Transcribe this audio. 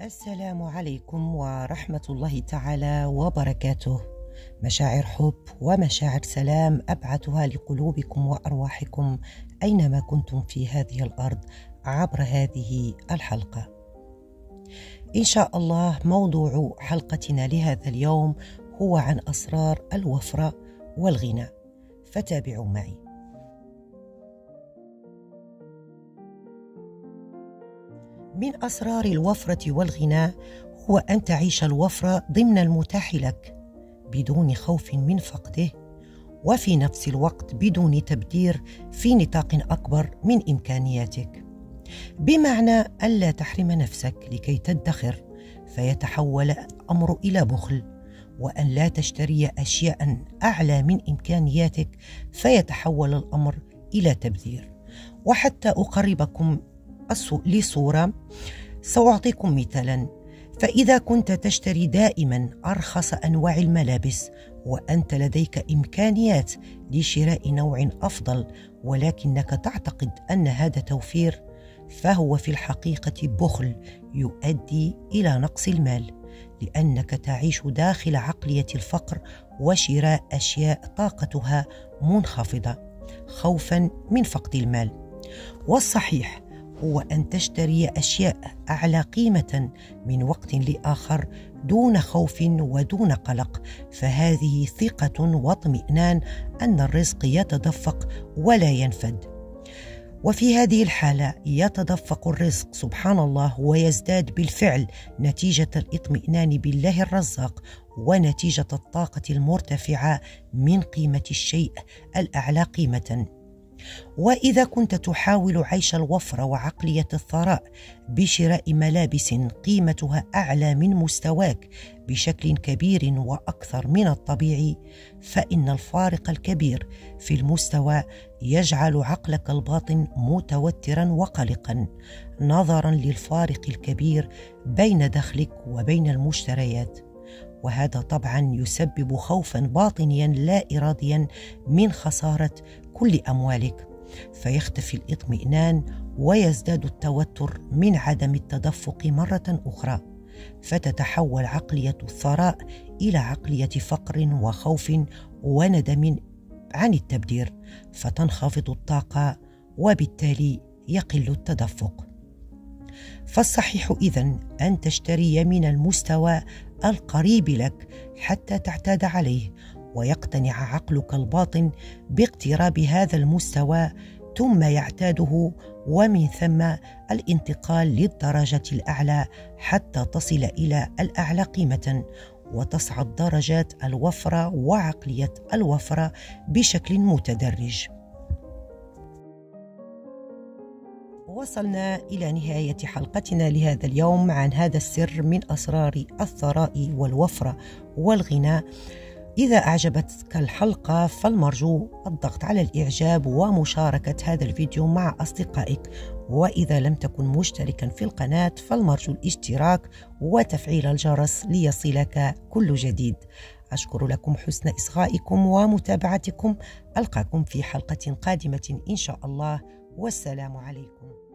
السلام عليكم ورحمة الله تعالى وبركاته. مشاعر حب ومشاعر سلام أبعثها لقلوبكم وأرواحكم أينما كنتم في هذه الأرض عبر هذه الحلقة. إن شاء الله موضوع حلقتنا لهذا اليوم هو عن أسرار الوفرة والغنى. فتابعوا معي. من أسرار الوفرة والغنى هو أن تعيش الوفره ضمن المتاح لك بدون خوف من فقده وفي نفس الوقت بدون تبذير في نطاق أكبر من إمكانياتك. بمعنى الا تحرم نفسك لكي تدخر فيتحول الأمر إلى بخل وأن لا تشتري أشياء أعلى من إمكانياتك فيتحول الأمر إلى تبذير. وحتى أقربكم لصورة سأعطيكم مثالا. فإذا كنت تشتري دائما أرخص أنواع الملابس وأنت لديك إمكانيات لشراء نوع أفضل ولكنك تعتقد أن هذا توفير فهو في الحقيقة بخل يؤدي إلى نقص المال لأنك تعيش داخل عقلية الفقر وشراء أشياء طاقتها منخفضة خوفا من فقد المال. والصحيح هو أن تشتري أشياء أعلى قيمة من وقت لآخر دون خوف ودون قلق. فهذه ثقة واطمئنان أن الرزق يتدفق ولا ينفد. وفي هذه الحالة يتدفق الرزق سبحان الله ويزداد بالفعل نتيجة الاطمئنان بالله الرزاق ونتيجة الطاقة المرتفعة من قيمة الشيء الأعلى قيمة. وإذا كنت تحاول عيش الوفره وعقلية الثراء بشراء ملابس قيمتها أعلى من مستواك بشكل كبير وأكثر من الطبيعي فإن الفارق الكبير في المستوى يجعل عقلك الباطن متوترا وقلقا نظرا للفارق الكبير بين دخلك وبين المشتريات. وهذا طبعا يسبب خوفا باطنيا لا اراديا من خسارة كل أموالك. فيختفي الاطمئنان ويزداد التوتر من عدم التدفق مرة أخرى. فتتحول عقلية الثراء إلى عقلية فقر وخوف وندم عن التبذير فتنخفض الطاقة وبالتالي يقل التدفق. فالصحيح إذن أن تشتري من المستوى القريب لك حتى تعتاد عليه ويقتنع عقلك الباطن باقتراب هذا المستوى ثم يعتاده ومن ثم الانتقال للدرجة الأعلى حتى تصل إلى الأعلى قيمة وتصعد درجات الوفرة وعقلية الوفرة بشكل متدرج. وصلنا إلى نهاية حلقتنا لهذا اليوم عن هذا السر من أسرار الثراء والوفرة والغنى إذا أعجبتك الحلقة فالمرجو الضغط على الإعجاب ومشاركة هذا الفيديو مع أصدقائك. وإذا لم تكن مشتركا في القناة فالمرجو الاشتراك وتفعيل الجرس ليصلك كل جديد. أشكر لكم حسن إصغائكم ومتابعتكم. ألقاكم في حلقة قادمة إن شاء الله. والسلام عليكم.